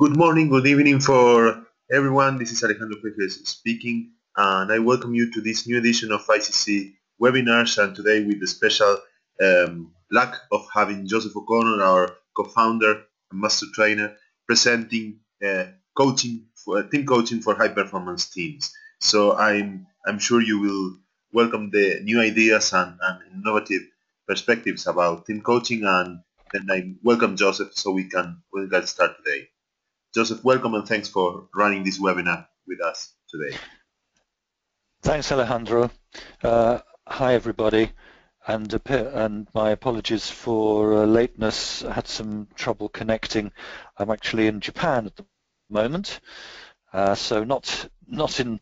Good morning, good evening for everyone. This is Alejandro Pejes speaking, and I welcome you to this new edition of ICC webinars, and today with the special um, luck of having Joseph O'Connor, our co-founder and master trainer, presenting uh, coaching for uh, team coaching for high performance teams. So I'm I'm sure you will welcome the new ideas and, and innovative perspectives about team coaching, and then I welcome Joseph so we can we can start today. Joseph, welcome and thanks for running this webinar with us today. Thanks, Alejandro. Uh, hi, everybody, and, and my apologies for uh, lateness. I had some trouble connecting. I'm actually in Japan at the moment, uh, so not not in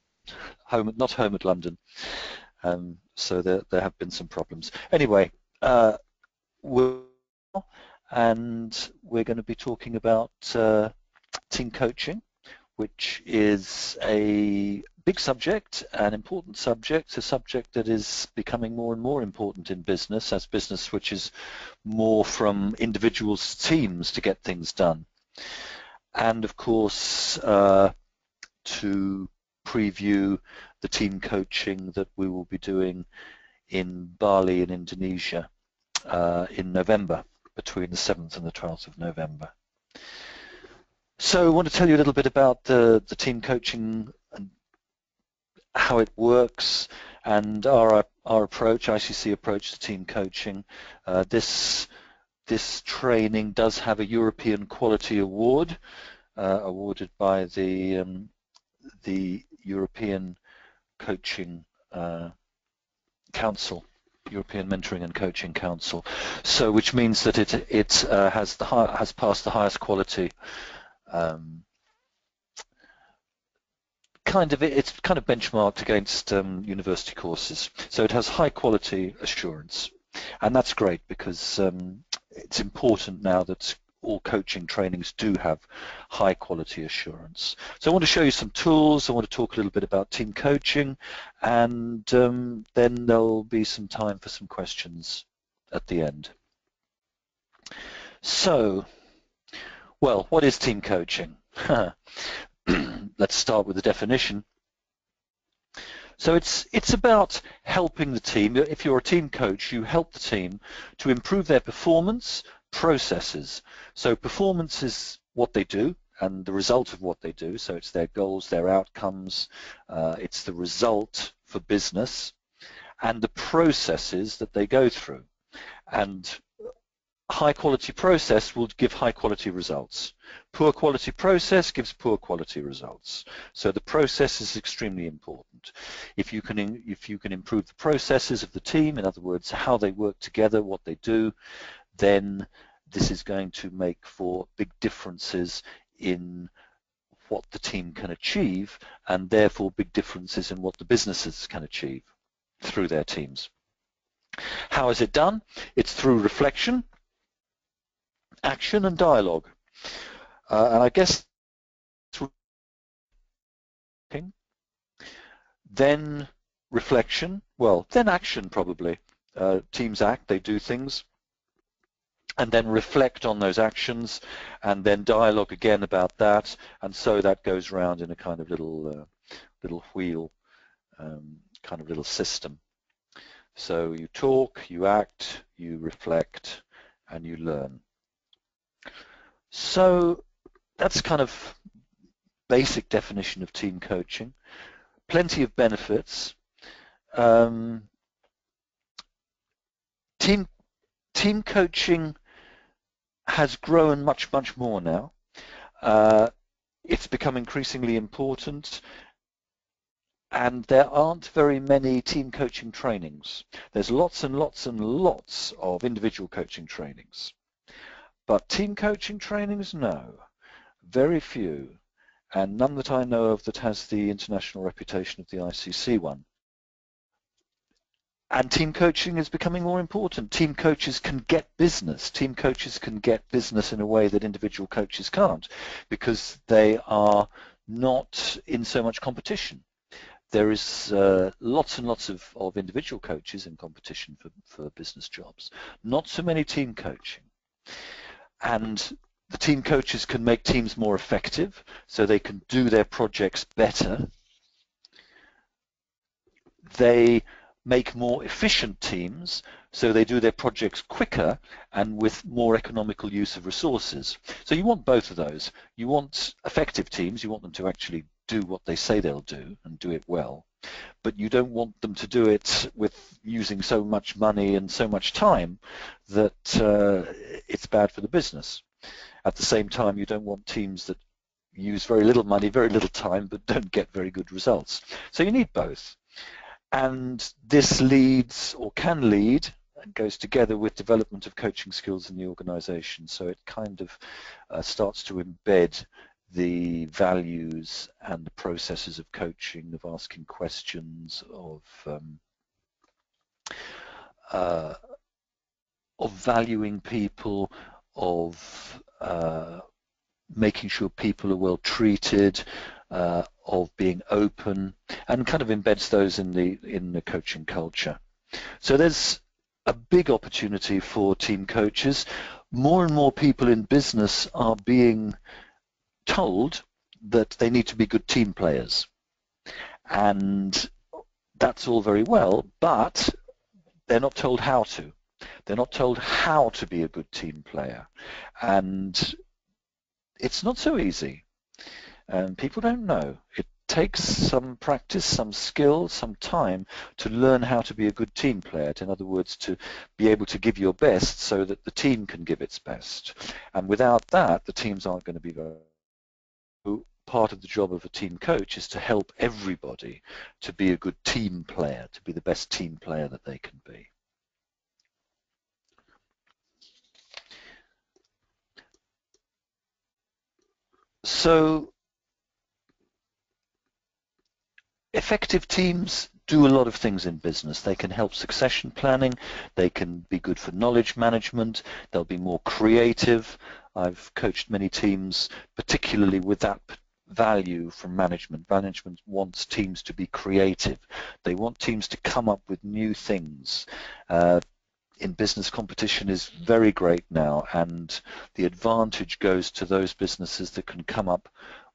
home, not home at London. Um, so there there have been some problems. Anyway, uh, we're and we're going to be talking about uh, team coaching, which is a big subject, an important subject, a subject that is becoming more and more important in business as business switches more from individuals to teams to get things done. And of course, uh, to preview the team coaching that we will be doing in Bali in Indonesia uh, in November, between the 7th and the 12th of November. So I want to tell you a little bit about the, the team coaching and how it works and our, our approach, ICC approach to team coaching. Uh, this, this training does have a European Quality Award uh, awarded by the, um, the European Coaching uh, Council. European Mentoring and Coaching Council. So, which means that it it uh, has the high, has passed the highest quality um, kind of it's kind of benchmarked against um, university courses. So it has high quality assurance, and that's great because um, it's important now that all coaching trainings do have high quality assurance. So I want to show you some tools, I want to talk a little bit about team coaching, and um, then there'll be some time for some questions at the end. So well, what is team coaching? Let's start with the definition. So it's it's about helping the team. If you're a team coach, you help the team to improve their performance, processes. So performance is what they do and the result of what they do. So it's their goals, their outcomes. Uh, it's the result for business and the processes that they go through. And high quality process will give high quality results. Poor quality process gives poor quality results. So the process is extremely important. If you can if you can improve the processes of the team, in other words, how they work together, what they do, then this is going to make for big differences in what the team can achieve and therefore big differences in what the businesses can achieve through their teams. How is it done? It's through reflection, action and dialogue. Uh, and I guess then reflection, well, then action probably. Uh, teams act, they do things, and then reflect on those actions, and then dialogue again about that, and so that goes round in a kind of little uh, little wheel, um, kind of little system. So you talk, you act, you reflect, and you learn. So that's kind of basic definition of team coaching. Plenty of benefits. Um, team team coaching has grown much much more now. Uh, it's become increasingly important and there aren't very many team coaching trainings. There's lots and lots and lots of individual coaching trainings. But team coaching trainings, no. Very few, and none that I know of that has the international reputation of the ICC one. And team coaching is becoming more important. Team coaches can get business. Team coaches can get business in a way that individual coaches can't because they are not in so much competition. There is uh, lots and lots of, of individual coaches in competition for, for business jobs, not so many team coaching. And the team coaches can make teams more effective so they can do their projects better. They make more efficient teams so they do their projects quicker and with more economical use of resources. So you want both of those. You want effective teams, you want them to actually do what they say they'll do and do it well, but you don't want them to do it with using so much money and so much time that uh, it's bad for the business. At the same time, you don't want teams that use very little money, very little time, but don't get very good results. So you need both. And this leads or can lead and goes together with development of coaching skills in the organization. So it kind of uh, starts to embed the values and the processes of coaching, of asking questions, of um, uh, of valuing people, of uh, making sure people are well treated, uh, of being open, and kind of embeds those in the in the coaching culture. So there's a big opportunity for team coaches. More and more people in business are being told that they need to be good team players. And that's all very well, but they're not told how to. They're not told how to be a good team player. And it's not so easy. And people don't know. It takes some practice, some skill, some time to learn how to be a good team player. In other words, to be able to give your best so that the team can give its best. And without that, the teams aren't going to be very part of the job of a team coach is to help everybody to be a good team player, to be the best team player that they can be. So effective teams do a lot of things in business. They can help succession planning, they can be good for knowledge management, they'll be more creative. I've coached many teams, particularly with that value from management. Management wants teams to be creative. They want teams to come up with new things. Uh, in business competition is very great now and the advantage goes to those businesses that can come up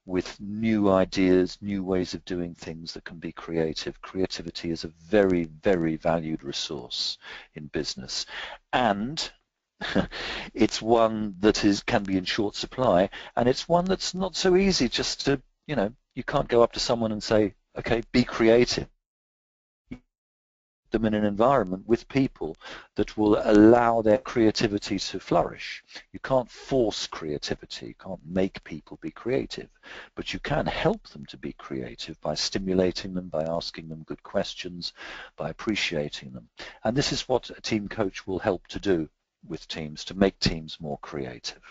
with new ideas, new ways of doing things that can be creative. Creativity is a very, very valued resource in business. And it's one that is can be in short supply and it's one that's not so easy just to you know you can't go up to someone and say okay be creative them in an environment with people that will allow their creativity to flourish. You can't force creativity, you can't make people be creative, but you can help them to be creative by stimulating them, by asking them good questions, by appreciating them. And this is what a team coach will help to do with teams to make teams more creative.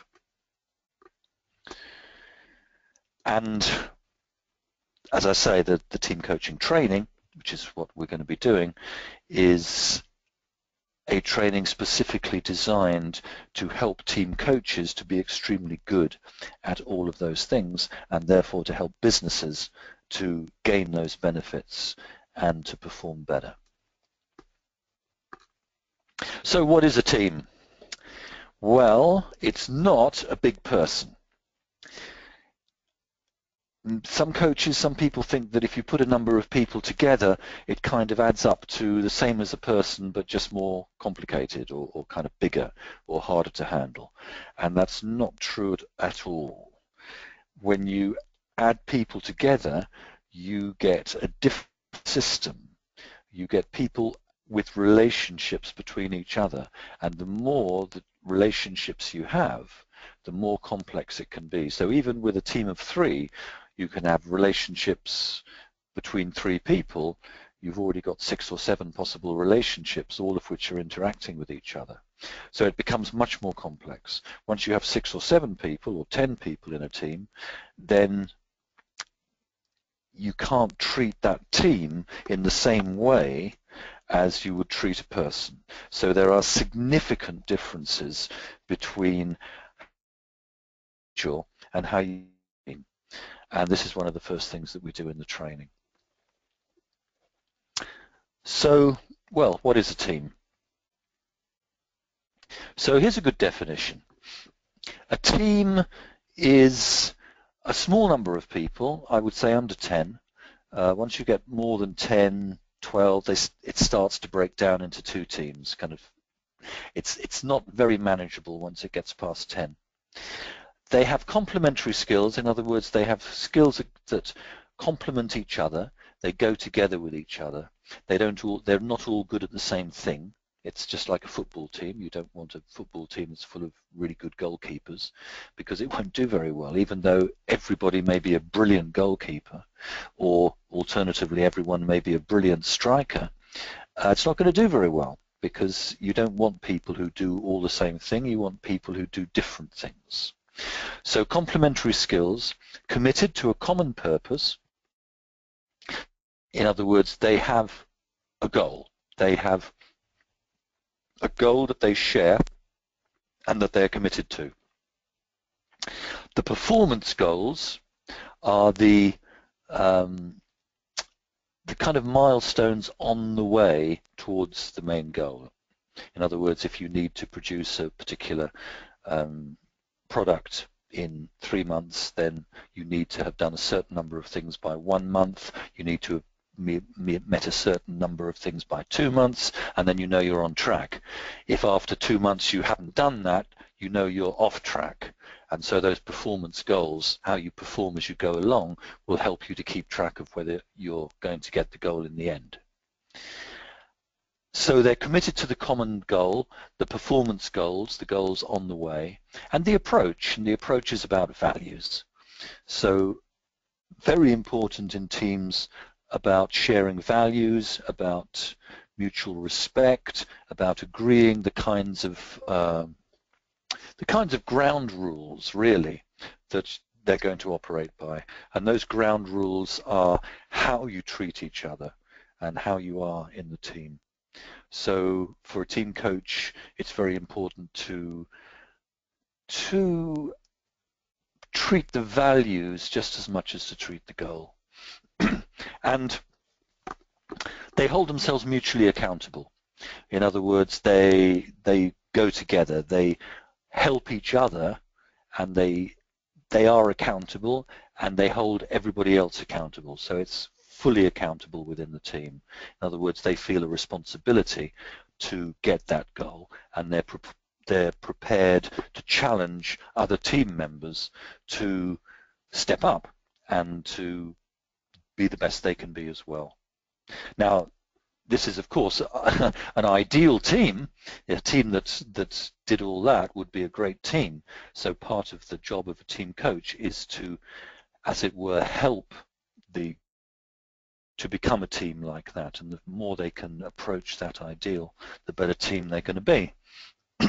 And as I say, the, the team coaching training, which is what we're going to be doing, is a training specifically designed to help team coaches to be extremely good at all of those things and therefore to help businesses to gain those benefits and to perform better. So what is a team? Well, it's not a big person. Mm, some coaches, some people think that if you put a number of people together, it kind of adds up to the same as a person, but just more complicated or, or kind of bigger or harder to handle. And that's not true at all. When you add people together, you get a different system. You get people with relationships between each other. And the more the relationships you have, the more complex it can be. So even with a team of three, you can have relationships between three people. You've already got six or seven possible relationships, all of which are interacting with each other. So it becomes much more complex. Once you have six or seven people or ten people in a team, then you can't treat that team in the same way as you would treat a person. So there are significant differences between and how you and this is one of the first things that we do in the training. So, well, what is a team? So here's a good definition. a team is a small number of people, I would say under 10. Uh, once you get more than 10, 12, they, it starts to break down into two teams. Kind of, it's it's not very manageable once it gets past 10. They have complementary skills. In other words, they have skills that, complement each other. They go together with each other. They don't all, they're not all good at the same thing. It's just like a football team. You don't want a football team that's full of really good goalkeepers because it won't do very well, even though everybody may be a brilliant goalkeeper or alternatively everyone may be a brilliant striker. Uh, it's not going to do very well because you don't want people who do all the same thing. You want people who do different things. So complementary skills, committed to a common purpose. In other words, they have a goal. They have a goal that they share and that they're committed to. The performance goals are the um, the kind of milestones on the way towards the main goal. In other words, if you need to produce a particular um, product in three months, then you need to have done a certain number of things by one month. You need to have met a certain number of things by two months, and then you know you're on track. If after two months you haven't done that, you know you're off track. And so those performance goals, how you perform as you go along, will help you to keep track of whether you're going to get the goal in the end. So they're committed to the common goal, the performance goals, the goals on the way, and the approach, and the approach is about values. So very important in teams about sharing values, about mutual respect, about agreeing the kinds of uh, the kinds of ground rules really that they're going to operate by. And those ground rules are how you treat each other and how you are in the team. So for a team coach, it's very important to to treat the values just as much as to treat the goal. And they hold themselves mutually accountable. In other words, they they go together, they help each other, and they they are accountable and they hold everybody else accountable. So it's fully accountable within the team. In other words, they feel a responsibility to get that goal and they're pre they're prepared to challenge other team members to step up and to be the best they can be as well. Now, this is, of course, an ideal team. A team that that did all that would be a great team. So part of the job of a team coach is to, as it were, help the to become a team like that. And the more they can approach that ideal, the better team they're going to be.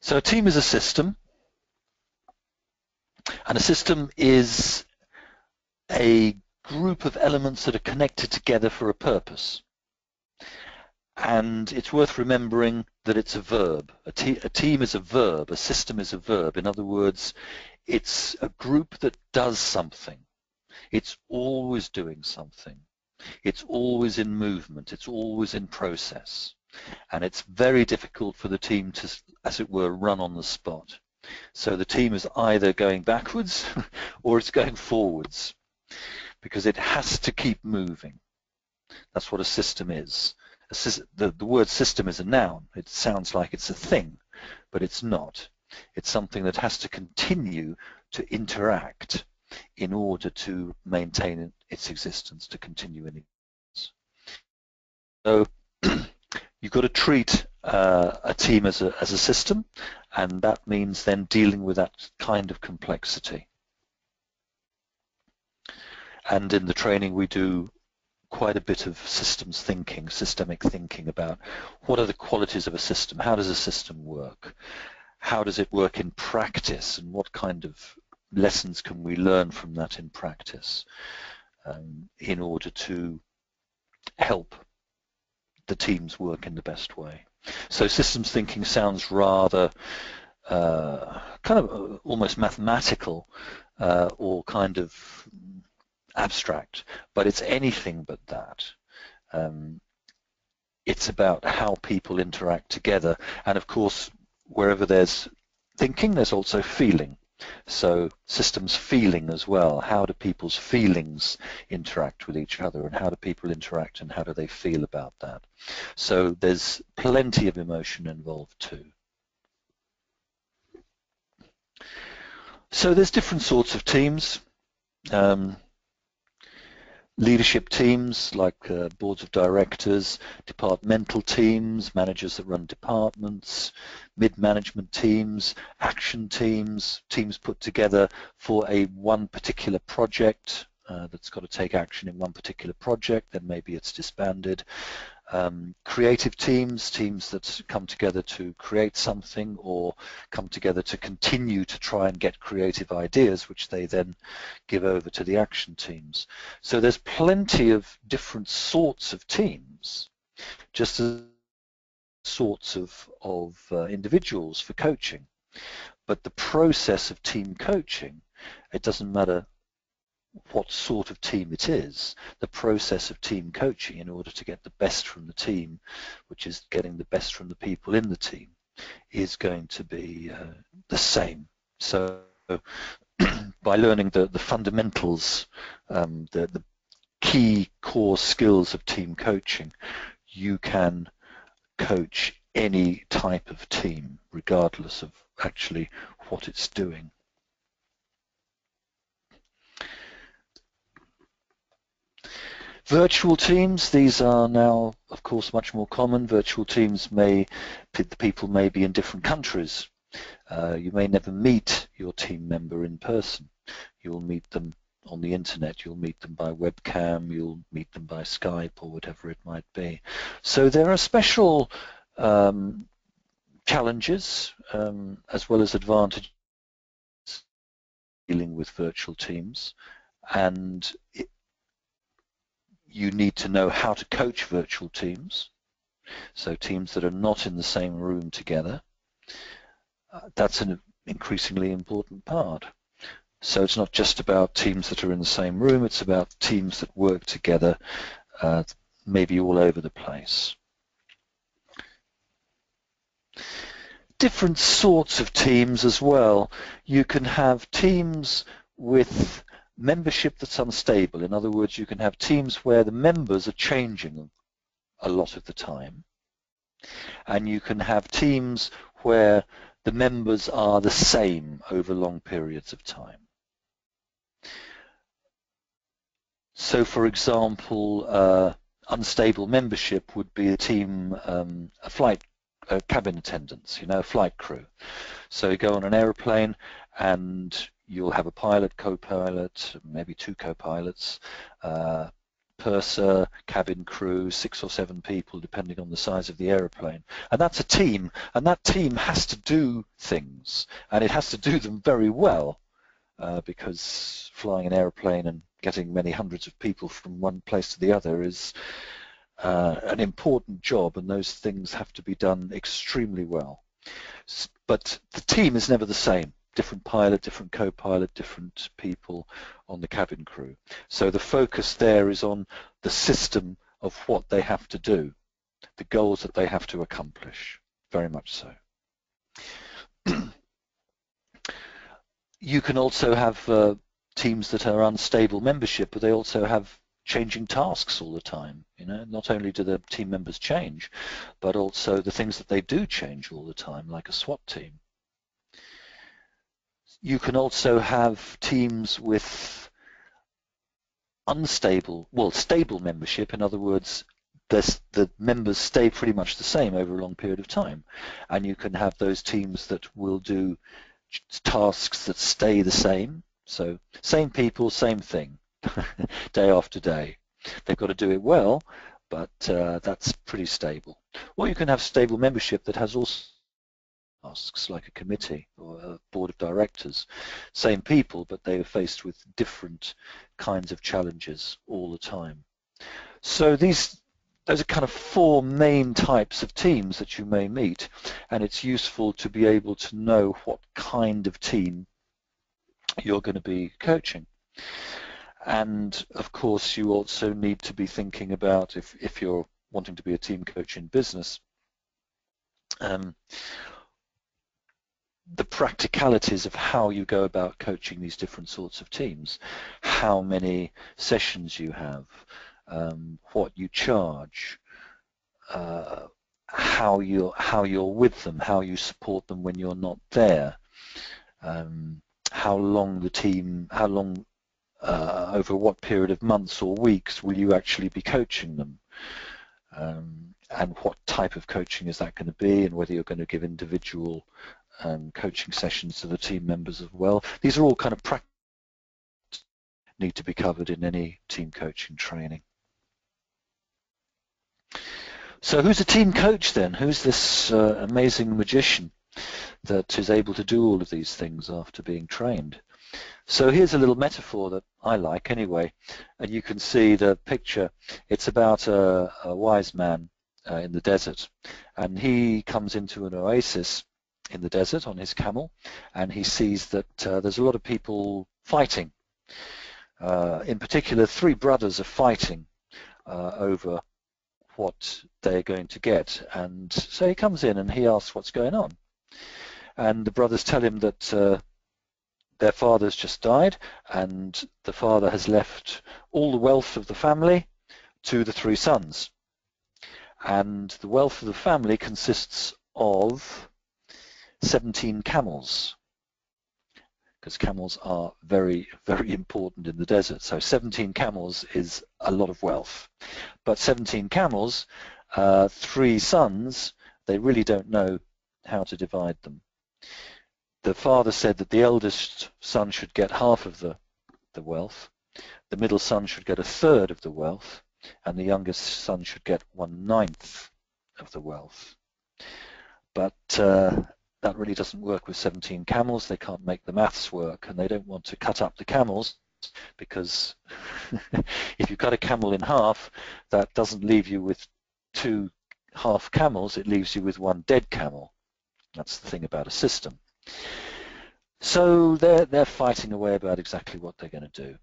so a team is a system. And a system is a group of elements that are connected together for a purpose. And it's worth remembering that it's a verb. A, te a team is a verb, a system is a verb. In other words, it's a group that does something. It's always doing something. It's always in movement. It's always in process. And it's very difficult for the team to, as it were, run on the spot. So the team is either going backwards or it's going forwards because it has to keep moving. That's what a system is. A, the, the word system is a noun. It sounds like it's a thing, but it's not. It's something that has to continue to interact in order to maintain its existence, to continue in existence. So you've got to treat uh, a team as a, as a system, and that means then dealing with that kind of complexity. And in the training we do quite a bit of systems thinking, systemic thinking about what are the qualities of a system, how does a system work, how does it work in practice, and what kind of lessons can we learn from that in practice um, in order to help the teams work in the best way. So systems thinking sounds rather uh, kind of uh, almost mathematical uh, or kind of abstract, but it's anything but that. Um, it's about how people interact together. And of course, wherever there's thinking, there's also feeling. So systems feeling as well. How do people's feelings interact with each other and how do people interact and how do they feel about that? So there's plenty of emotion involved too. So there's different sorts of teams. Um, leadership teams like uh, boards of directors, departmental teams, managers that run departments, mid-management teams, action teams, teams put together for a one particular project uh, that's got to take action in one particular project, then maybe it's disbanded um, creative teams, teams that come together to create something or come together to continue to try and get creative ideas, which they then give over to the action teams. So there's plenty of different sorts of teams, just as sorts of, of uh, individuals for coaching. But the process of team coaching, it doesn't matter what sort of team it is, the process of team coaching in order to get the best from the team, which is getting the best from the people in the team, is going to be uh, the same. So by learning the, the fundamentals, um, the, the key core skills of team coaching, you can coach any type of team, regardless of actually what it's doing. Virtual teams, these are now, of course, much more common. Virtual teams may, the people may be in different countries. Uh, you may never meet your team member in person. You'll meet them on the internet, you'll meet them by webcam, you'll meet them by Skype or whatever it might be. So there are special um, challenges um, as well as advantages dealing with virtual teams and you need to know how to coach virtual teams, so teams that are not in the same room together. Uh, that's an increasingly important part. So it's not just about teams that are in the same room, it's about teams that work together, uh, maybe all over the place. Different sorts of teams as well. You can have teams with membership that's unstable. In other words, you can have teams where the members are changing a lot of the time. And you can have teams where the members are the same over long periods of time. So for example, uh, unstable membership would be a team, um, a flight uh, cabin attendants, you know, a flight crew. So you go on an aeroplane and you'll have a pilot, co-pilot, maybe two co-pilots, uh, purser, cabin crew, six or seven people depending on the size of the aeroplane. And that's a team, and that team has to do things, and it has to do them very well uh, because flying an aeroplane and getting many hundreds of people from one place to the other is uh, an important job, and those things have to be done extremely well. But the team is never the same different pilot, different co-pilot, different people on the cabin crew. So the focus there is on the system of what they have to do, the goals that they have to accomplish, very much so. you can also have uh, teams that are unstable membership, but they also have changing tasks all the time. You know, not only do the team members change, but also the things that they do change all the time, like a SWAT team. You can also have teams with unstable, well, stable membership. In other words, the members stay pretty much the same over a long period of time. And you can have those teams that will do tasks that stay the same. So same people, same thing, day after day. They've got to do it well, but uh, that's pretty stable. Or you can have stable membership that has also tasks like a committee or a board of directors. Same people, but they are faced with different kinds of challenges all the time. So these those are kind of four main types of teams that you may meet, and it's useful to be able to know what kind of team you're going to be coaching. And of course, you also need to be thinking about if, if you're wanting to be a team coach in business. Um, the practicalities of how you go about coaching these different sorts of teams, how many sessions you have, um, what you charge, uh, how you're how you're with them, how you support them when you're not there, um, how long the team, how long uh, over what period of months or weeks will you actually be coaching them, um, and what type of coaching is that going to be, and whether you're going to give individual um, coaching sessions to the team members as well. These are all kind of need to be covered in any team coaching training. So who's a team coach then? Who's this uh, amazing magician that is able to do all of these things after being trained? So here's a little metaphor that I like anyway, and you can see the picture. It's about a, a wise man uh, in the desert, and he comes into an oasis in the desert on his camel, and he sees that uh, there's a lot of people fighting. Uh, in particular, three brothers are fighting uh, over what they're going to get. And so he comes in and he asks what's going on. And the brothers tell him that uh, their father's just died and the father has left all the wealth of the family to the three sons. And the wealth of the family consists of 17 camels because camels are very, very important in the desert. So 17 camels is a lot of wealth. But 17 camels, uh, three sons, they really don't know how to divide them. The father said that the eldest son should get half of the, the wealth, the middle son should get a third of the wealth, and the youngest son should get one ninth of the wealth. But uh, that really doesn't work with 17 camels. They can't make the maths work, and they don't want to cut up the camels because if you cut a camel in half, that doesn't leave you with two half camels, it leaves you with one dead camel. That's the thing about a system. So they're, they're fighting away about exactly what they're going to do.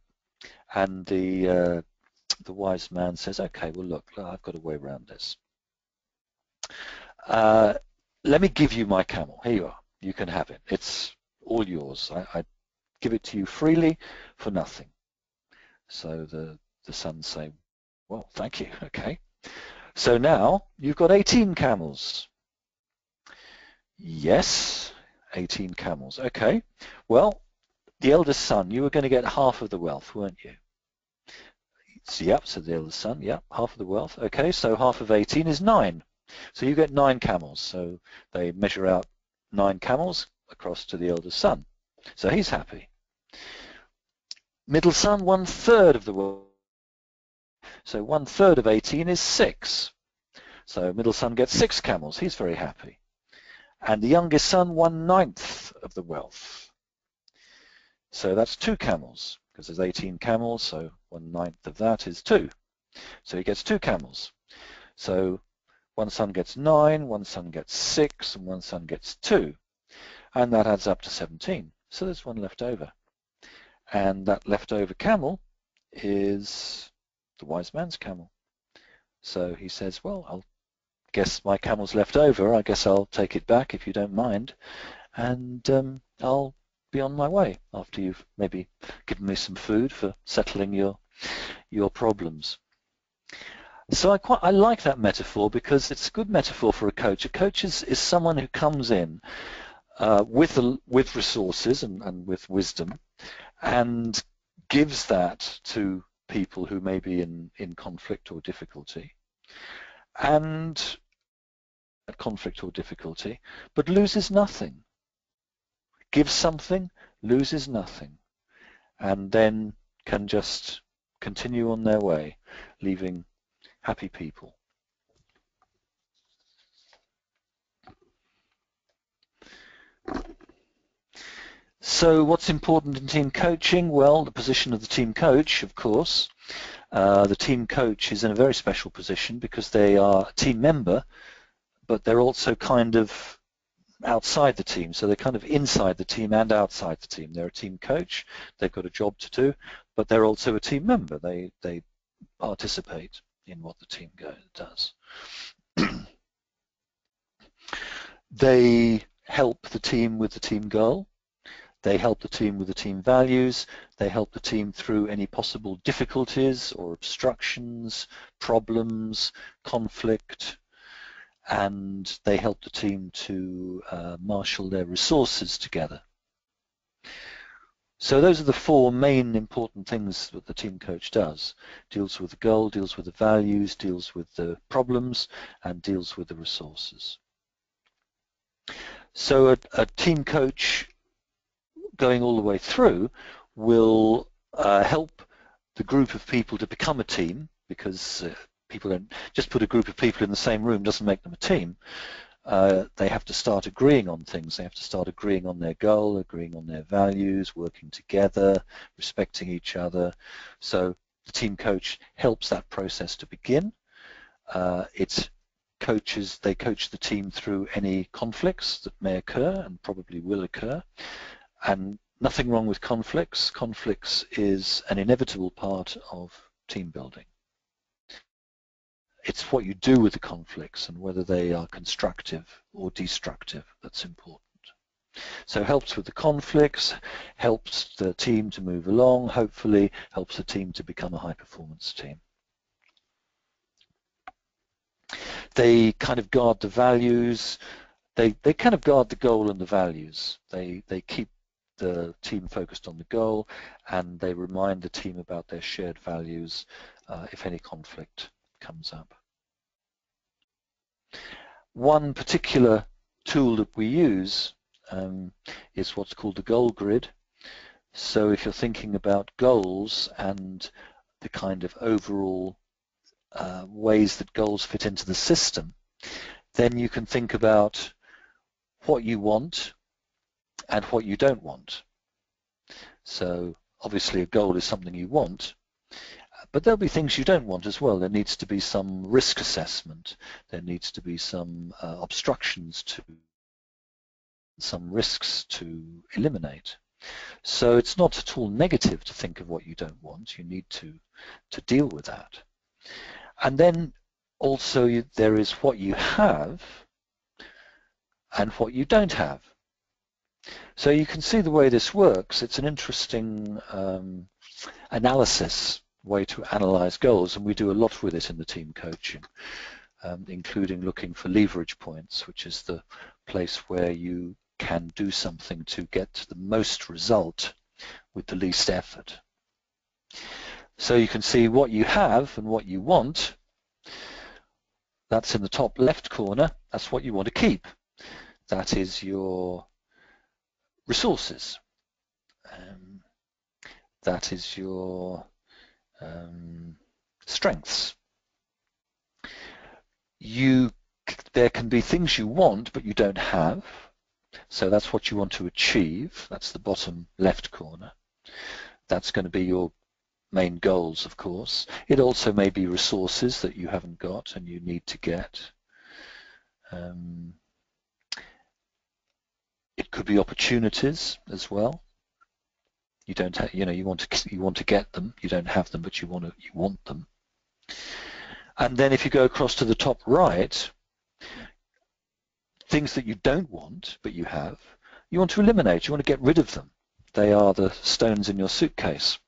And the, uh, the wise man says, okay, well, look, I've got a way around this. Uh, let me give you my camel. Here you are. You can have it. It's all yours. I, I give it to you freely for nothing. So the, the sons say, well, thank you. Okay. So now you've got 18 camels. Yes, 18 camels. Okay. Well, the eldest son, you were going to get half of the wealth, weren't you? So, yep, said the eldest son. Yep, half of the wealth. Okay, so half of 18 is 9. So you get nine camels. So they measure out nine camels across to the eldest son. So he's happy. Middle son, one third of the world. So one third of 18 is six. So middle son gets six camels. He's very happy. And the youngest son, one ninth of the wealth. So that's two camels because there's 18 camels. So one ninth of that is two. So he gets two camels. So one son gets 9, one son gets 6, and one son gets 2. And that adds up to 17. So there's one left over. And that leftover camel is the wise man's camel. So he says, well, I'll guess my camel's left over. I guess I'll take it back if you don't mind. And um, I'll be on my way after you've maybe given me some food for settling your your problems. So I quite I like that metaphor because it's a good metaphor for a coach. A coach is, is someone who comes in uh, with with resources and, and with wisdom and gives that to people who may be in, in conflict or difficulty and conflict or difficulty, but loses nothing. Gives something, loses nothing, and then can just continue on their way, leaving happy people. So what's important in team coaching? Well, the position of the team coach, of course. Uh, the team coach is in a very special position because they are a team member, but they're also kind of outside the team. So they're kind of inside the team and outside the team. They're a team coach, they've got a job to do, but they're also a team member. They, they participate. In what the team go, does. they help the team with the team goal. They help the team with the team values. They help the team through any possible difficulties or obstructions, problems, conflict, and they help the team to uh, marshal their resources together. So those are the four main important things that the team coach does. Deals with the goal, deals with the values, deals with the problems, and deals with the resources. So a, a team coach going all the way through will uh, help the group of people to become a team because uh, people don't just put a group of people in the same room doesn't make them a team. Uh, they have to start agreeing on things. They have to start agreeing on their goal, agreeing on their values, working together, respecting each other. So the team coach helps that process to begin. Uh, it coaches, they coach the team through any conflicts that may occur and probably will occur. And nothing wrong with conflicts. Conflicts is an inevitable part of team building. It's what you do with the conflicts and whether they are constructive or destructive that's important. So helps with the conflicts, helps the team to move along, hopefully helps the team to become a high performance team. They kind of guard the values, they, they kind of guard the goal and the values. They, they keep the team focused on the goal and they remind the team about their shared values uh, if any conflict comes up. One particular tool that we use um, is what's called the goal grid. So if you're thinking about goals and the kind of overall uh, ways that goals fit into the system, then you can think about what you want and what you don't want. So obviously a goal is something you want, but there'll be things you don't want as well. There needs to be some risk assessment. There needs to be some uh, obstructions to some risks to eliminate. So it's not at all negative to think of what you don't want. You need to, to deal with that. And then also you, there is what you have and what you don't have. So you can see the way this works. It's an interesting um, analysis way to analyze goals, and we do a lot with it in the team coaching, um, including looking for leverage points, which is the place where you can do something to get the most result with the least effort. So you can see what you have and what you want. That's in the top left corner. That's what you want to keep. That is your resources. Um, that is your um, strengths. You, there can be things you want but you don't have, so that's what you want to achieve. That's the bottom left corner. That's going to be your main goals, of course. It also may be resources that you haven't got and you need to get. Um, it could be opportunities as well. You don't have, you know, you want to you want to get them. You don't have them, but you want to you want them. And then if you go across to the top right, things that you don't want but you have, you want to eliminate. You want to get rid of them. They are the stones in your suitcase.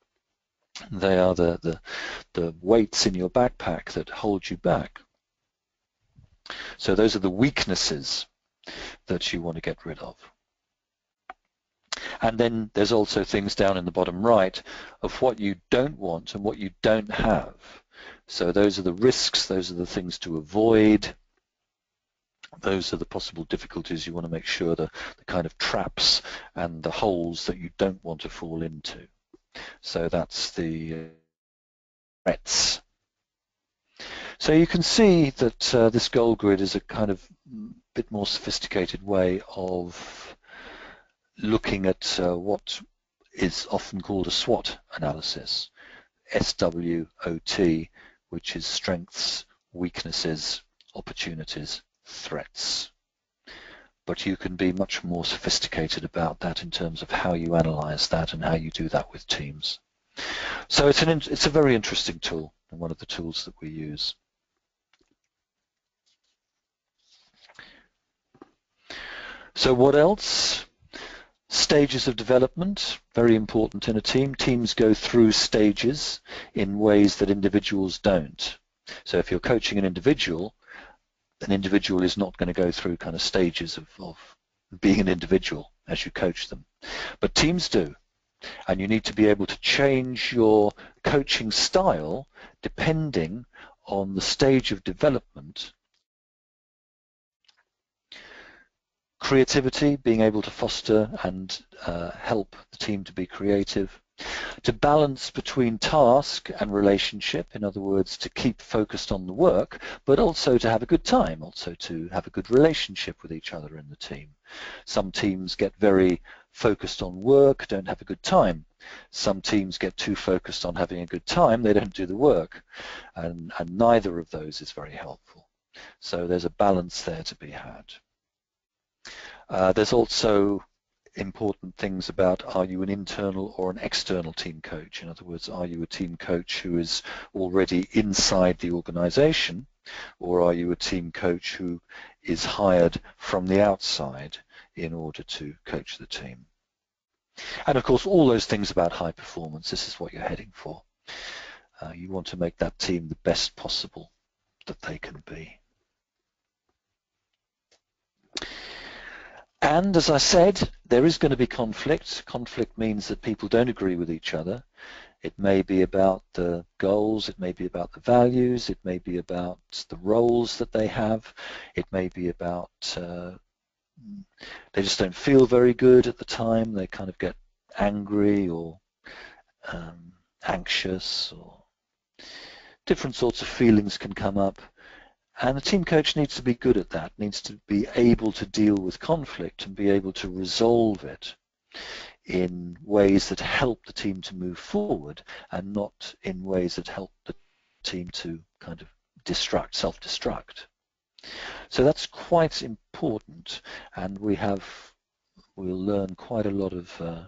They are the the, the weights in your backpack that hold you back. So those are the weaknesses that you want to get rid of. And then there's also things down in the bottom right of what you don't want and what you don't have. So those are the risks, those are the things to avoid, those are the possible difficulties you want to make sure the, the kind of traps and the holes that you don't want to fall into. So that's the threats. So you can see that uh, this goal grid is a kind of bit more sophisticated way of looking at uh, what is often called a SWOT analysis, SWOT, which is strengths, weaknesses, opportunities, threats. But you can be much more sophisticated about that in terms of how you analyze that and how you do that with teams. So it's, an, it's a very interesting tool. and one of the tools that we use. So what else? Stages of development, very important in a team. Teams go through stages in ways that individuals don't. So if you're coaching an individual, an individual is not going to go through kind of stages of, of being an individual as you coach them. But teams do. And you need to be able to change your coaching style depending on the stage of development. Creativity, being able to foster and uh, help the team to be creative to balance between task and relationship, in other words, to keep focused on the work, but also to have a good time, also to have a good relationship with each other in the team. Some teams get very focused on work, don't have a good time. Some teams get too focused on having a good time, they don't do the work. And, and neither of those is very helpful. So there's a balance there to be had. Uh, there's also important things about are you an internal or an external team coach? In other words, are you a team coach who is already inside the organization or are you a team coach who is hired from the outside in order to coach the team? And of course, all those things about high performance, this is what you're heading for. Uh, you want to make that team the best possible that they can be. And as I said, there is going to be conflict. Conflict means that people don't agree with each other. It may be about the goals, it may be about the values, it may be about the roles that they have, it may be about uh, they just don't feel very good at the time, they kind of get angry or um, anxious or different sorts of feelings can come up and the team coach needs to be good at that, needs to be able to deal with conflict and be able to resolve it in ways that help the team to move forward and not in ways that help the team to kind of destruct, self-destruct. So that's quite important and we have, we'll learn quite a lot of uh,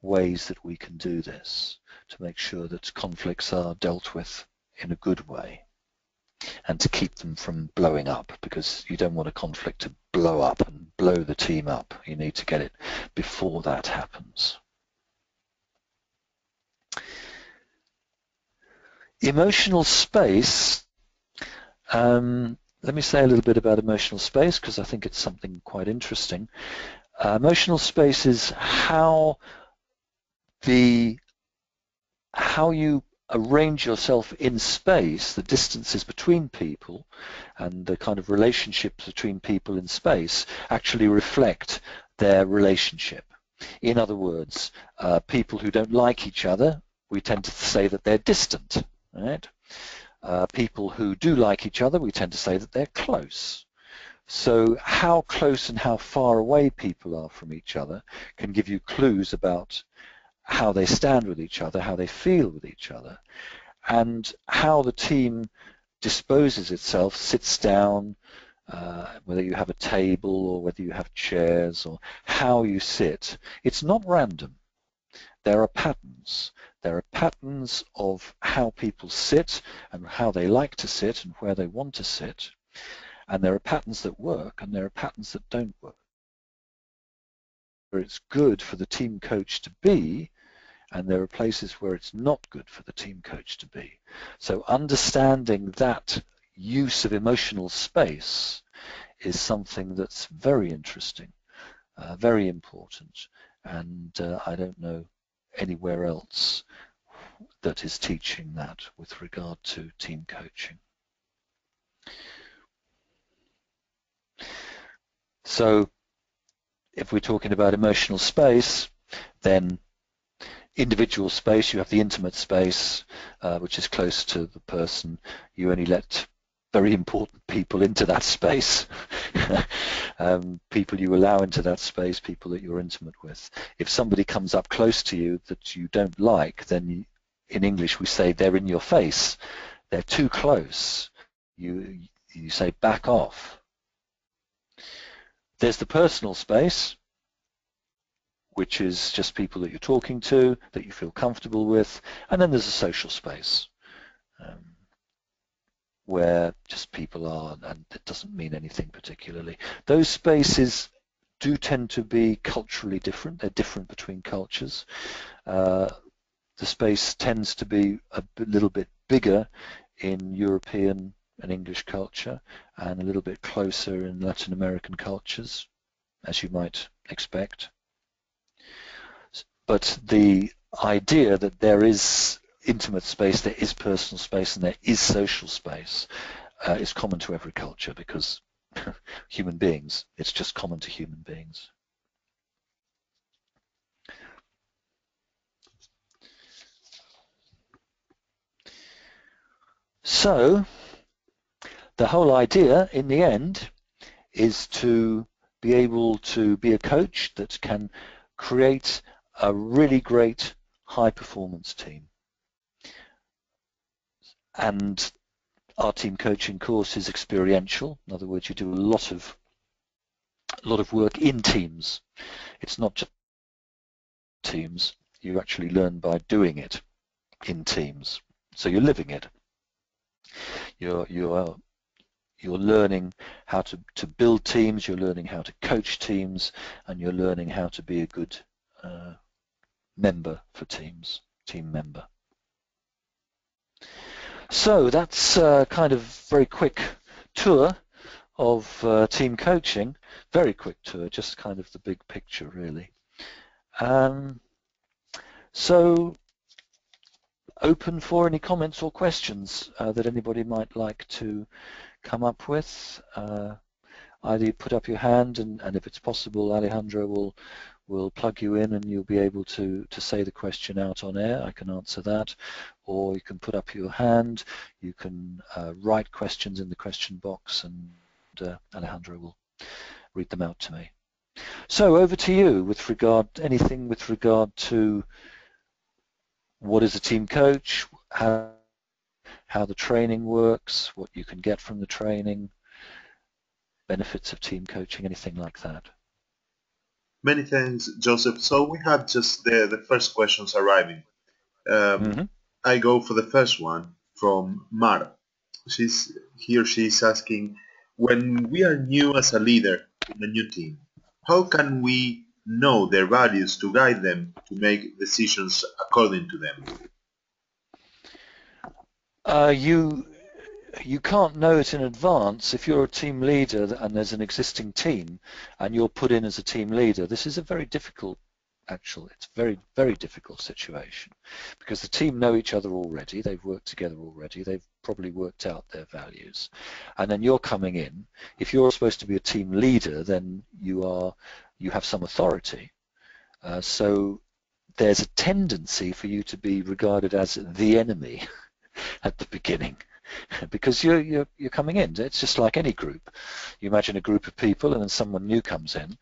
ways that we can do this to make sure that conflicts are dealt with in a good way and to keep them from blowing up because you don't want a conflict to blow up and blow the team up. You need to get it before that happens. Emotional space, um, let me say a little bit about emotional space because I think it's something quite interesting. Uh, emotional space is how the how you arrange yourself in space, the distances between people and the kind of relationships between people in space actually reflect their relationship. In other words, uh, people who don't like each other, we tend to say that they're distant, right? Uh, people who do like each other, we tend to say that they're close. So how close and how far away people are from each other can give you clues about how they stand with each other, how they feel with each other, and how the team disposes itself, sits down, uh, whether you have a table or whether you have chairs or how you sit. It's not random. There are patterns. There are patterns of how people sit and how they like to sit and where they want to sit. And there are patterns that work and there are patterns that don't work it's good for the team coach to be and there are places where it's not good for the team coach to be. So understanding that use of emotional space is something that's very interesting, uh, very important, and uh, I don't know anywhere else that is teaching that with regard to team coaching. So if we're talking about emotional space, then individual space, you have the intimate space, uh, which is close to the person. You only let very important people into that space, um, people you allow into that space, people that you're intimate with. If somebody comes up close to you that you don't like, then in English we say they're in your face. They're too close. You, you say back off. There's the personal space, which is just people that you're talking to, that you feel comfortable with, and then there's a social space. Um, where just people are and it doesn't mean anything particularly. Those spaces do tend to be culturally different. They're different between cultures. Uh, the space tends to be a little bit bigger in European and English culture and a little bit closer in Latin American cultures, as you might expect. But the idea that there is intimate space, there is personal space, and there is social space uh, is common to every culture because human beings, it's just common to human beings. So the whole idea in the end is to be able to be a coach that can create a really great high performance team. And our team coaching course is experiential. In other words, you do a lot of a lot of work in teams. It's not just teams. You actually learn by doing it in teams. So you're living it. You're you're you're learning how to, to build teams, you're learning how to coach teams, and you're learning how to be a good uh, member for teams, team member. So that's uh, kind of very quick tour of uh, team coaching, very quick tour, just kind of the big picture really. Um, so open for any comments or questions uh, that anybody might like to come up with. Uh, either you put up your hand and, and if it's possible Alejandro will will plug you in and you'll be able to, to say the question out on air. I can answer that. Or you can put up your hand, you can uh, write questions in the question box and uh, Alejandro will read them out to me. So over to you with regard, anything with regard to what is a team coach, how, how the training works, what you can get from the training, benefits of team coaching, anything like that. Many thanks, Joseph. So we have just the, the first questions arriving. Um, mm -hmm. I go for the first one from Mara. She's he or she is asking, when we are new as a leader in a new team, how can we know their values to guide them to make decisions according to them? Uh, you you can't know it in advance if you're a team leader and there's an existing team and you're put in as a team leader. This is a very difficult actual it's very very difficult situation because the team know each other already they've worked together already they've probably worked out their values. And then you're coming in. If you're supposed to be a team leader then you are you have some authority. Uh, so there's a tendency for you to be regarded as the enemy at the beginning because you're, you're, you're coming in. It's just like any group. You imagine a group of people and then someone new comes in.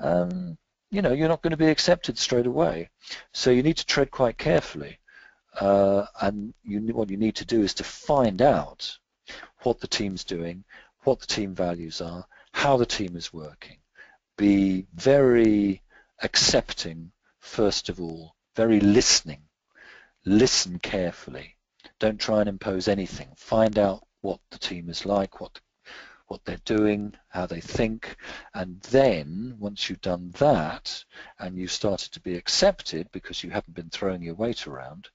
Um, you know, you're not going to be accepted straight away. So you need to tread quite carefully. Uh, and you, what you need to do is to find out what the team's doing, what the team values are, how the team is working. Be very accepting, first of all, very listening. Listen carefully don't try and impose anything. Find out what the team is like, what what they're doing, how they think, and then once you've done that and you've started to be accepted because you haven't been throwing your weight around,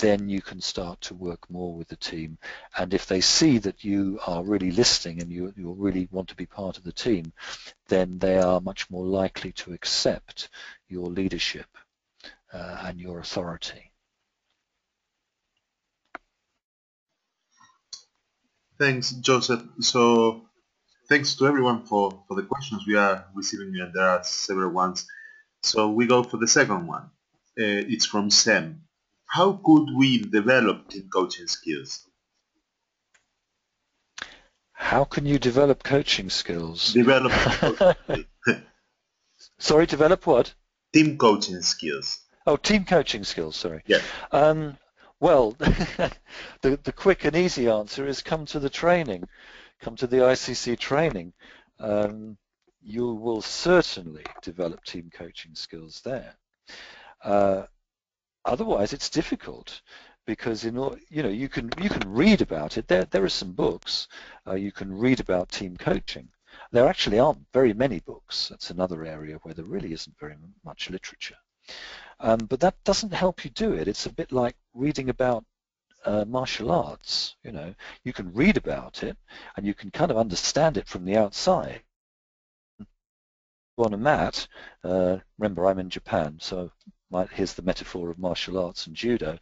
then you can start to work more with the team. And if they see that you are really listening and you, you really want to be part of the team, then they are much more likely to accept your leadership uh, and your authority. Thanks, Joseph. So thanks to everyone for, for the questions we are receiving and there are several ones. So we go for the second one. Uh, it's from Sam. How could we develop team coaching skills? How can you develop coaching skills? Develop. sorry, develop what? Team coaching skills. Oh, team coaching skills. Sorry. Yeah. Um, well, the, the quick and easy answer is come to the training, come to the ICC training. Um, you will certainly develop team coaching skills there. Uh, otherwise, it's difficult because in you know you can you can read about it. There there are some books uh, you can read about team coaching. There actually aren't very many books. That's another area where there really isn't very much literature. Um, but that doesn't help you do it. It's a bit like reading about uh, martial arts. You know, you can read about it and you can kind of understand it from the outside. On a mat, uh, remember I'm in Japan, so my, here's the metaphor of martial arts and judo.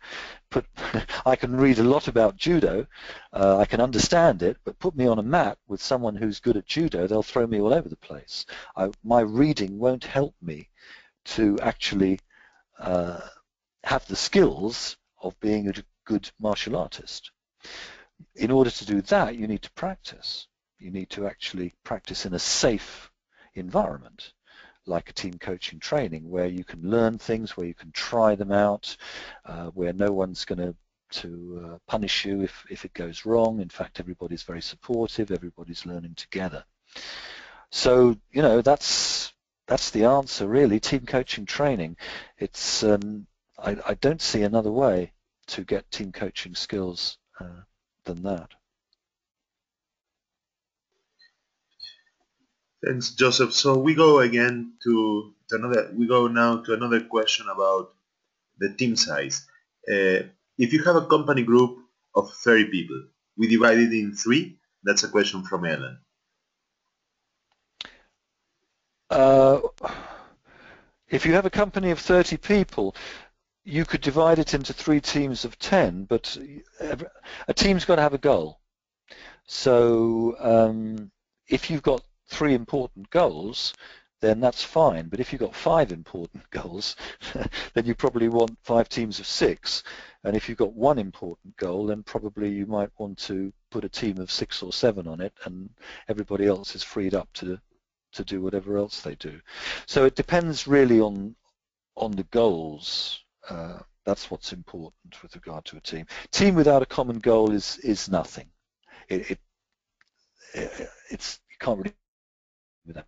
Put, I can read a lot about judo, uh, I can understand it, but put me on a mat with someone who's good at judo, they'll throw me all over the place. I, my reading won't help me to actually uh, have the skills of being a good martial artist. In order to do that, you need to practice. You need to actually practice in a safe environment, like a team coaching training, where you can learn things, where you can try them out, uh, where no one's going to to uh, punish you if, if it goes wrong. In fact, everybody's very supportive, everybody's learning together. So, you know, that's that's the answer really, team coaching training. It's um, I, I, don't see another way to get team coaching skills uh, than that. Thanks, Joseph. So we go again to, to another. We go now to another question about the team size. Uh, if you have a company group of 30 people, we divide it in three. That's a question from Ellen. Uh, if you have a company of 30 people, you could divide it into three teams of 10, but a team's got to have a goal. So um, if you've got three important goals, then that's fine. But if you've got five important goals, then you probably want five teams of six. And if you've got one important goal, then probably you might want to put a team of six or seven on it, and everybody else is freed up to to do whatever else they do. So it depends really on on the goals. Uh, that's what's important with regard to a team. Team without a common goal is is nothing. It, it, it it's you can't really without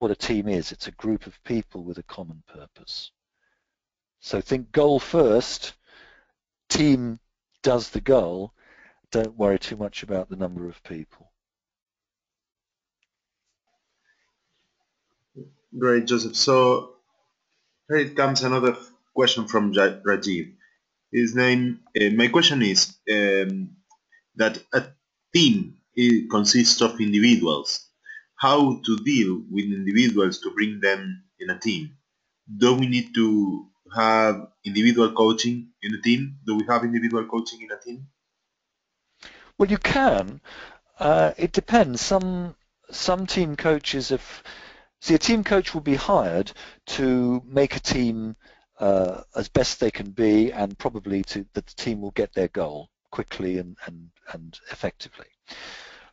what a team is. It's a group of people with a common purpose. So think goal first. Team does the goal. Don't worry too much about the number of people. Great, Joseph. So here it comes another question from Rajiv. His name, uh, my question is um, that a team consists of individuals. How to deal with individuals to bring them in a team? Do we need to have individual coaching in a team? Do we have individual coaching in a team? Well, you can. Uh, it depends. Some some team coaches have See, a team coach will be hired to make a team uh, as best they can be and probably to that the team will get their goal quickly and, and, and effectively.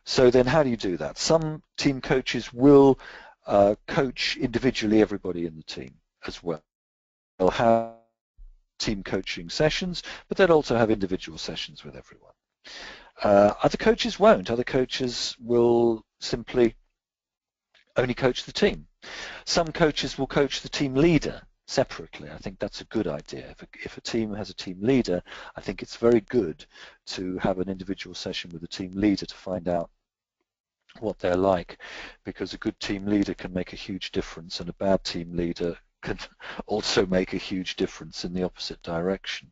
So then how do you do that? Some team coaches will uh, coach individually everybody in the team as well. They'll have team coaching sessions, but they'll also have individual sessions with everyone. Uh, other coaches won't. Other coaches will simply only coach the team. Some coaches will coach the team leader separately. I think that's a good idea. If a, if a, team has a team leader, I think it's very good to have an individual session with the team leader to find out what they're like because a good team leader can make a huge difference and a bad team leader can also make a huge difference in the opposite direction.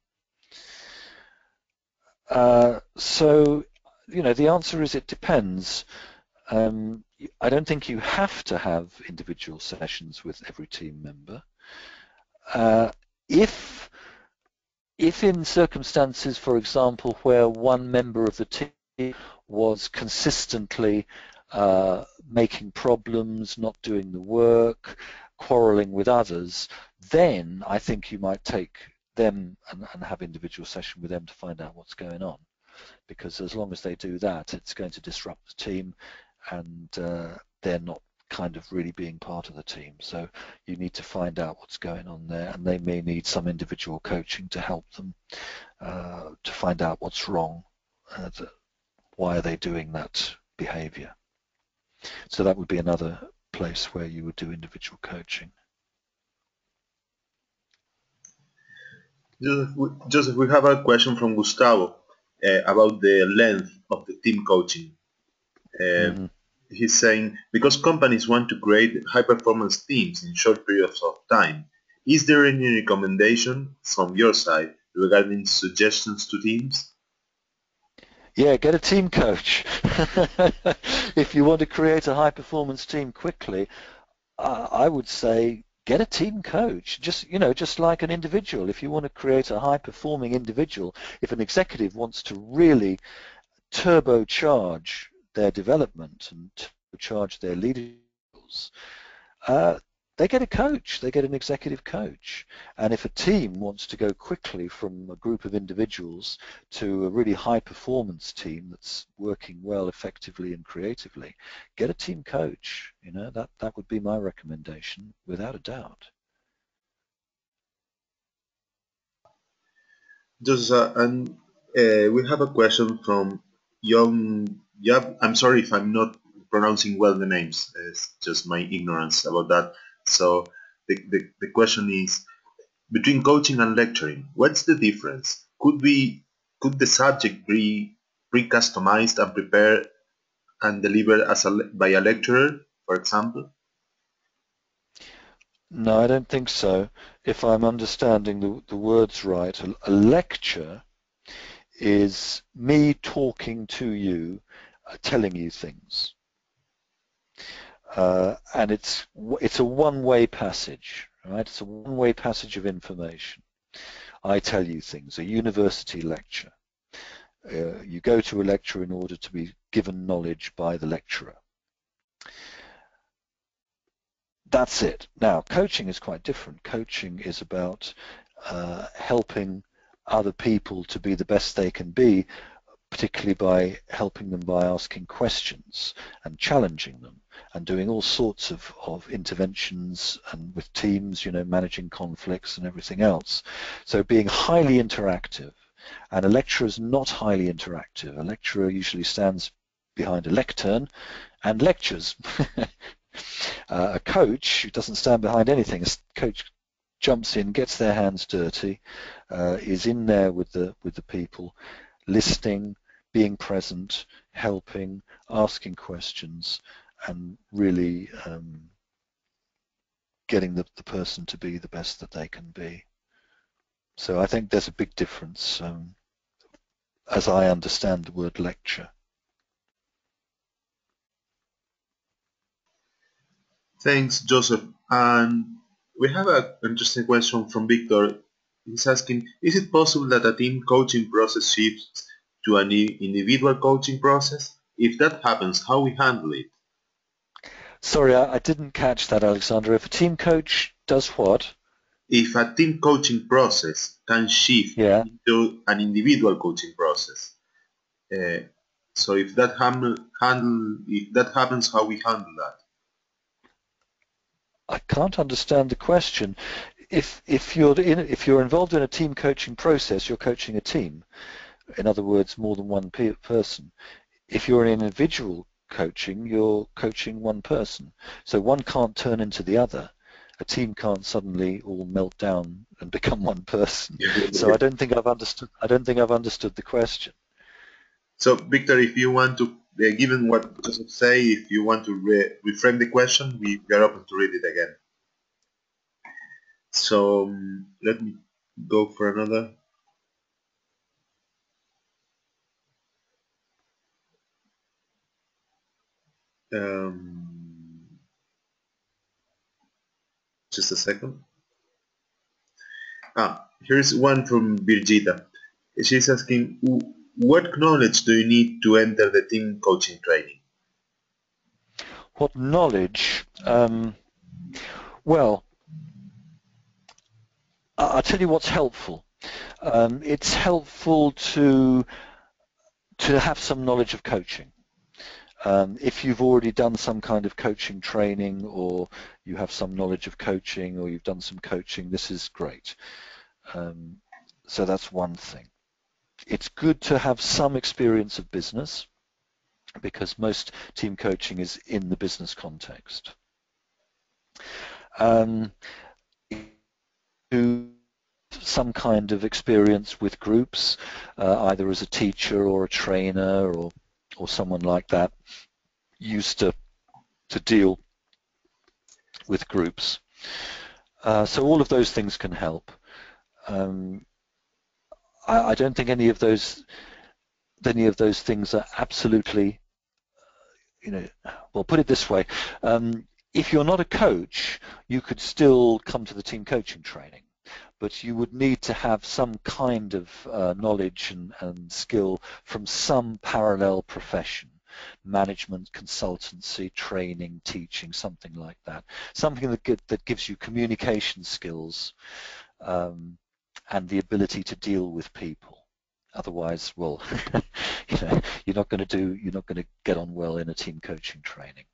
Uh, so, you know, the answer is it depends. Um, I don't think you have to have individual sessions with every team member. Uh, if, if in circumstances, for example, where one member of the team was consistently uh, making problems, not doing the work, quarreling with others, then I think you might take them and, and have individual session with them to find out what's going on. Because as long as they do that, it's going to disrupt the team and uh, they're not kind of really being part of the team. So you need to find out what's going on there, and they may need some individual coaching to help them uh, to find out what's wrong. Uh, why are they doing that behavior? So that would be another place where you would do individual coaching. Joseph, Joseph, we have a question from Gustavo uh, about the length of the team coaching. Uh, mm-hmm. He's saying, because companies want to create high-performance teams in short periods of time, is there any recommendation from your side regarding suggestions to teams? Yeah, get a team coach. if you want to create a high-performance team quickly, I would say get a team coach. Just you know, just like an individual. If you want to create a high-performing individual, if an executive wants to really turbocharge their development and charge their leaders, uh, they get a coach, they get an executive coach. And if a team wants to go quickly from a group of individuals to a really high performance team that's working well effectively and creatively, get a team coach. You know, that, that would be my recommendation without a doubt. Just, uh, and uh, we have a question from Young Yep, I'm sorry if I'm not pronouncing well the names. It's just my ignorance about that. So the, the, the question is, between coaching and lecturing, what's the difference? Could we could the subject be pre-customized and prepared and delivered as a, by a lecturer, for example? No, I don't think so. If I'm understanding the, the words right, a, a lecture is me talking to you telling you things. Uh, and it's it's a one-way passage, right? It's a one-way passage of information. I tell you things, a university lecture. Uh, you go to a lecture in order to be given knowledge by the lecturer. That's it. Now, coaching is quite different. Coaching is about uh, helping other people to be the best they can be particularly by helping them by asking questions and challenging them and doing all sorts of, of interventions and with teams, you know, managing conflicts and everything else. So being highly interactive. And a lecturer is not highly interactive. A lecturer usually stands behind a lectern and lectures. uh, a coach who doesn't stand behind anything, a coach jumps in, gets their hands dirty, uh, is in there with the with the people, listening, being present, helping, asking questions, and really um, getting the, the person to be the best that they can be. So I think there's a big difference um, as I understand the word lecture. Thanks, Joseph. And we have an interesting question from Victor. He's asking, is it possible that a team coaching process shifts to an individual coaching process? If that happens, how we handle it? Sorry, I, I didn't catch that, Alexander. If a team coach does what? If a team coaching process can shift yeah. into an individual coaching process. Uh, so if that handle, handle if that happens, how we handle that? I can't understand the question. If if you're in, if you're involved in a team coaching process, you're coaching a team in other words, more than one person. If you're an individual coaching, you're coaching one person. So one can't turn into the other. A team can't suddenly all melt down and become one person. so I don't think I've understood. I don't think I've understood the question. So Victor, if you want to, uh, given what Joseph say, if you want to re reframe the question, we are open to read it again. So um, let me go for another. Um, just a second. Ah, here's one from Birgitta She's asking, what knowledge do you need to enter the team coaching training? What knowledge? Um, well, I'll tell you what's helpful. Um, it's helpful to to have some knowledge of coaching. Um, if you've already done some kind of coaching training or you have some knowledge of coaching or you've done some coaching, this is great. Um, so that's one thing. It's good to have some experience of business because most team coaching is in the business context. Um, some kind of experience with groups, uh, either as a teacher or a trainer or or someone like that, used to to deal with groups. Uh, so all of those things can help. Um, I, I, don't think any of those any of those things are absolutely, you know, well, put it this way. Um, if you're not a coach, you could still come to the team coaching training, but you would need to have some kind of uh, knowledge and, and skill from some parallel profession management, consultancy, training, teaching, something like that. Something that, that gives you communication skills um, and the ability to deal with people. Otherwise, well, you know, you're not going to do, you're not going to get on well in a team coaching training.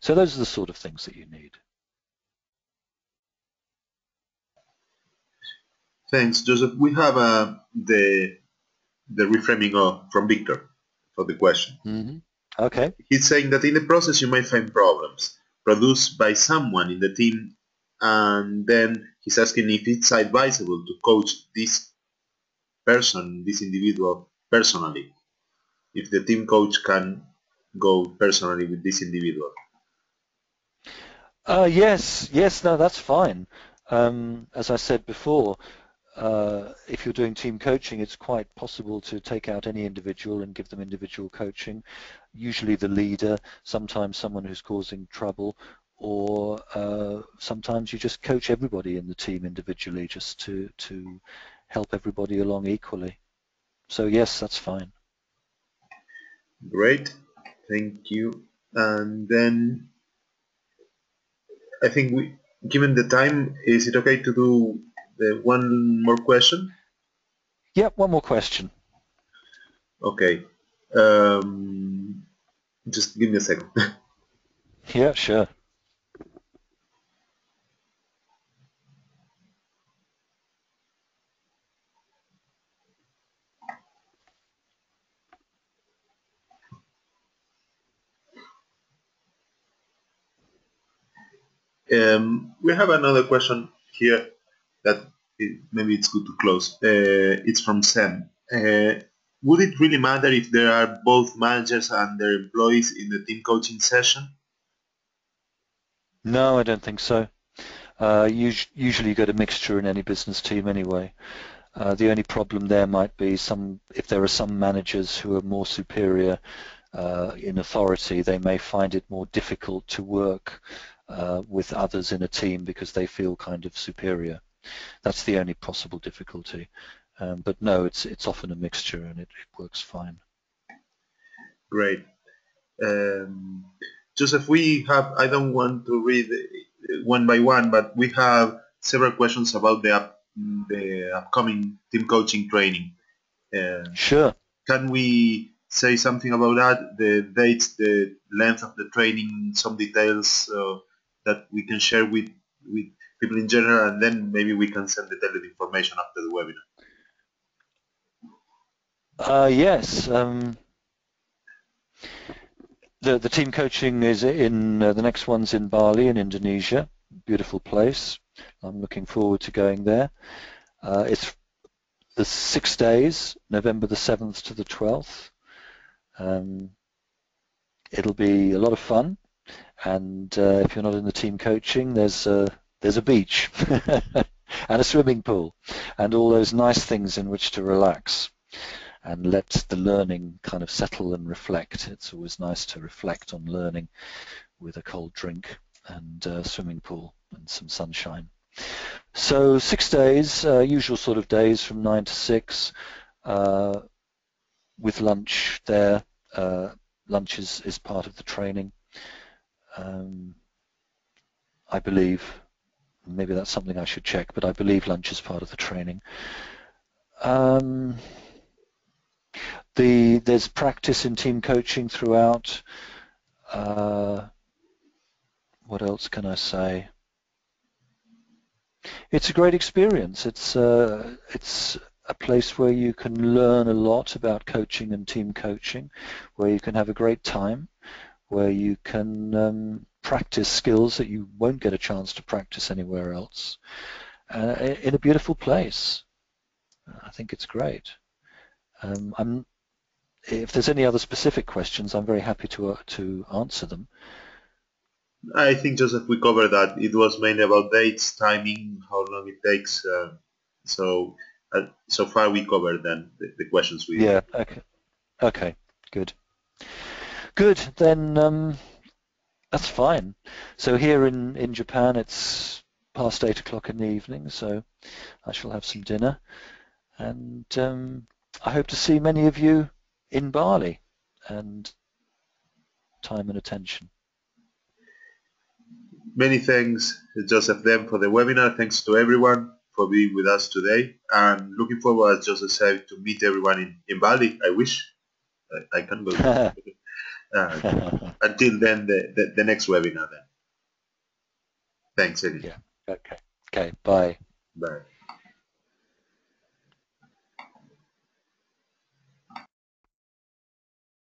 So those are the sort of things that you need. Thanks, Joseph. We have uh, the the reframing of, from Victor for the question. Mm -hmm. Okay. He's saying that in the process you might find problems produced by someone in the team and then he's asking if it's advisable to coach this person, this individual personally, if the team coach can go personally with this individual. Uh, yes, yes, no, that's fine. Um, as I said before, uh, if you're doing team coaching, it's quite possible to take out any individual and give them individual coaching, usually the leader, sometimes someone who's causing trouble, or uh, sometimes you just coach everybody in the team individually just to, to help everybody along equally. So yes, that's fine. Great, thank you. And then I think we, given the time, is it okay to do one more question? Yeah, one more question. Okay. Um, just give me a second. yeah, sure. Um, we have another question here that it, maybe it's good to close. Uh, it's from Sam. Uh, would it really matter if there are both managers and their employees in the team coaching session? No, I don't think so. Uh, usually you get a mixture in any business team anyway. Uh, the only problem there might be some if there are some managers who are more superior uh, in authority, they may find it more difficult to work uh, with others in a team because they feel kind of superior. That's the only possible difficulty. Um, but no, it's it's often a mixture and it, it works fine. Great. Um, Joseph, we have, I don't want to read one by one, but we have several questions about the, up, the upcoming team coaching training. Uh, sure. Can we say something about that? The dates, the length of the training, some details uh, that we can share with, with people in general, and then maybe we can send the detailed information after the webinar. Uh, yes. Um, the the team coaching is in uh, the next one's in Bali in Indonesia. Beautiful place. I'm looking forward to going there. Uh, it's the six days, November the 7th to the 12th. Um, it'll be a lot of fun, and uh, if you're not in the team coaching, there's a, there's a beach and a swimming pool and all those nice things in which to relax and let the learning kind of settle and reflect. It's always nice to reflect on learning with a cold drink and a swimming pool and some sunshine. So six days, uh, usual sort of days from nine to six, uh, with lunch there. Uh, lunch is, is part of the training. Um, I believe, maybe that's something I should check, but I believe lunch is part of the training. Um, the there's practice in team coaching throughout. Uh, what else can I say? It's a great experience. It's uh, it's a place where you can learn a lot about coaching and team coaching, where you can have a great time, where you can um, practice skills that you won't get a chance to practice anywhere else. uh, in a beautiful place. I think it's great. Um, I'm, if there's any other specific questions, I'm very happy to uh, to answer them. I think Joseph, we covered that. It was mainly about dates, timing, how long it takes. Uh, so uh, so far we covered then the, the, questions we. Yeah. Okay. Okay. Good. Good. Then um, that's fine. So here in in Japan, it's past eight o'clock in the evening, so I shall have some dinner, and um, I hope to see many of you in Bali and time and attention. Many thanks, Joseph Dem, for the webinar. Thanks to everyone for being with us today. And looking forward, as Joseph said, to meet everyone in, in Bali. I wish. I, I can go. uh, until then, the, the, the, next webinar then. Thanks, Eddie. Yeah. Okay. Okay. Bye. Bye.